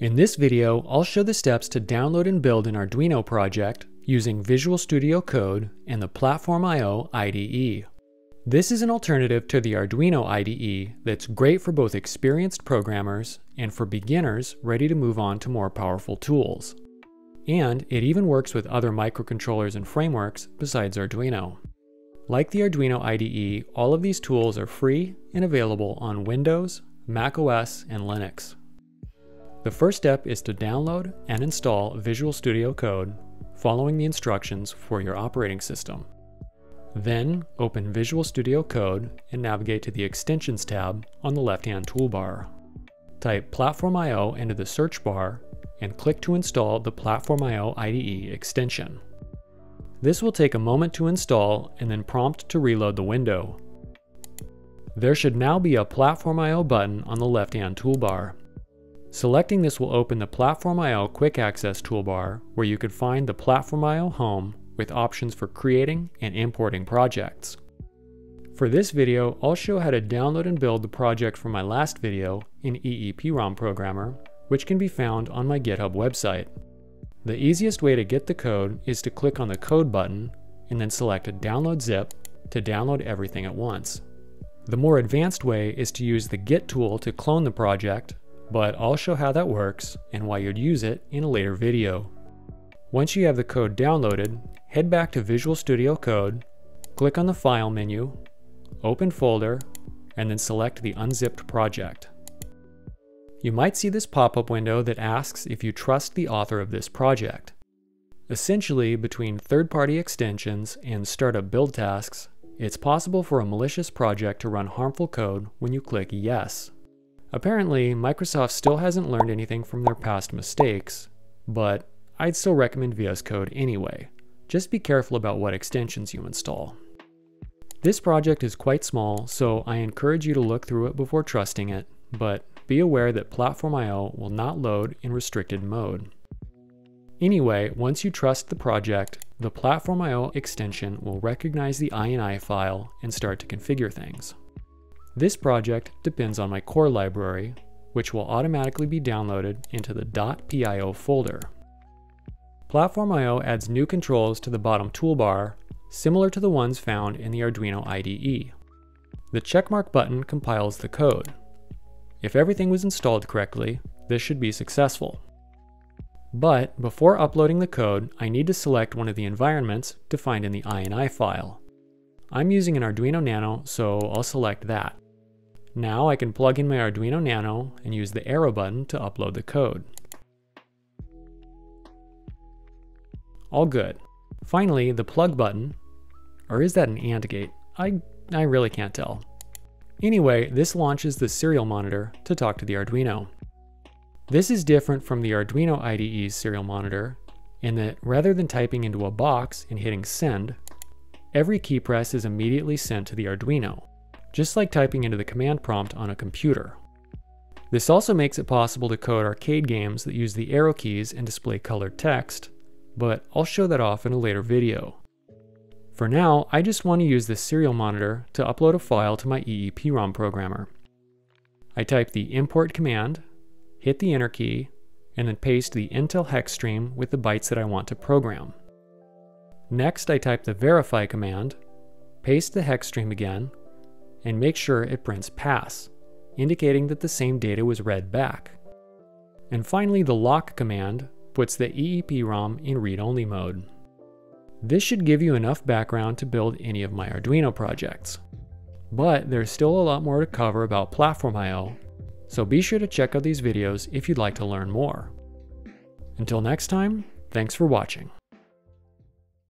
In this video, I'll show the steps to download and build an Arduino project using Visual Studio Code and the PlatformIO IDE. This is an alternative to the Arduino IDE that's great for both experienced programmers and for beginners ready to move on to more powerful tools. And it even works with other microcontrollers and frameworks besides Arduino. Like the Arduino IDE, all of these tools are free and available on Windows, Mac OS, and Linux. The first step is to download and install Visual Studio Code following the instructions for your operating system. Then open Visual Studio Code and navigate to the Extensions tab on the left-hand toolbar. Type PlatformIO into the search bar and click to install the PlatformIO IDE extension. This will take a moment to install and then prompt to reload the window. There should now be a PlatformIO button on the left-hand toolbar. Selecting this will open the Platform PlatformIO Quick Access toolbar where you could find the Platform PlatformIO home with options for creating and importing projects. For this video, I'll show how to download and build the project from my last video in EEPROM Programmer, which can be found on my GitHub website. The easiest way to get the code is to click on the Code button and then select Download Zip to download everything at once. The more advanced way is to use the Git tool to clone the project but I'll show how that works and why you'd use it in a later video. Once you have the code downloaded, head back to Visual Studio Code, click on the File menu, open Folder, and then select the unzipped project. You might see this pop-up window that asks if you trust the author of this project. Essentially, between third-party extensions and startup build tasks, it's possible for a malicious project to run harmful code when you click Yes. Apparently, Microsoft still hasn't learned anything from their past mistakes, but I'd still recommend VS Code anyway. Just be careful about what extensions you install. This project is quite small, so I encourage you to look through it before trusting it, but be aware that PlatformIO will not load in restricted mode. Anyway, once you trust the project, the PlatformIO extension will recognize the INI file and start to configure things. This project depends on my core library, which will automatically be downloaded into the .pio folder. PlatformIO adds new controls to the bottom toolbar, similar to the ones found in the Arduino IDE. The checkmark button compiles the code. If everything was installed correctly, this should be successful. But before uploading the code, I need to select one of the environments defined in the INI file. I'm using an Arduino Nano, so I'll select that. Now I can plug in my Arduino Nano and use the arrow button to upload the code. All good. Finally, the plug button, or is that an AND gate? I, I really can't tell. Anyway, this launches the serial monitor to talk to the Arduino. This is different from the Arduino IDE's serial monitor in that rather than typing into a box and hitting send, every key press is immediately sent to the Arduino just like typing into the command prompt on a computer. This also makes it possible to code arcade games that use the arrow keys and display colored text, but I'll show that off in a later video. For now, I just want to use this serial monitor to upload a file to my EEPROM programmer. I type the import command, hit the enter key, and then paste the Intel hex stream with the bytes that I want to program. Next, I type the verify command, paste the hex stream again, and make sure it prints pass, indicating that the same data was read back. And finally, the lock command puts the EEPROM in read-only mode. This should give you enough background to build any of my Arduino projects. But there's still a lot more to cover about PlatformIO, so be sure to check out these videos if you'd like to learn more. Until next time, thanks for watching.